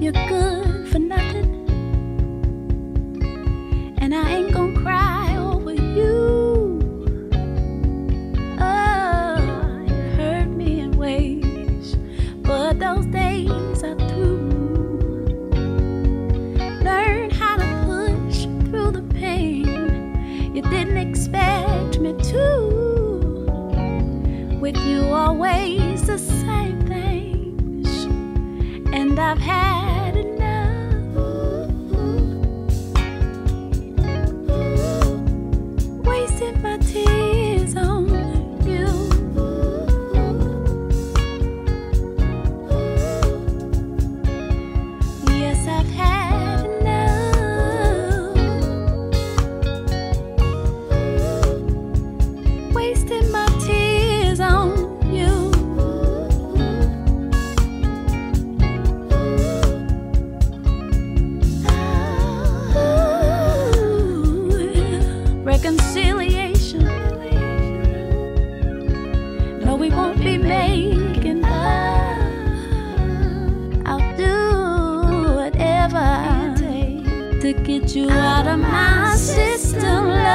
You're good for nothing. And I ain't gonna cry over you. Oh, you hurt me in ways. But those days are through. Learn how to push through the pain. You didn't expect me to. With you always the same things. And I've had. Reconciliation. No, we won't be making up. I'll do whatever to get you out of my system.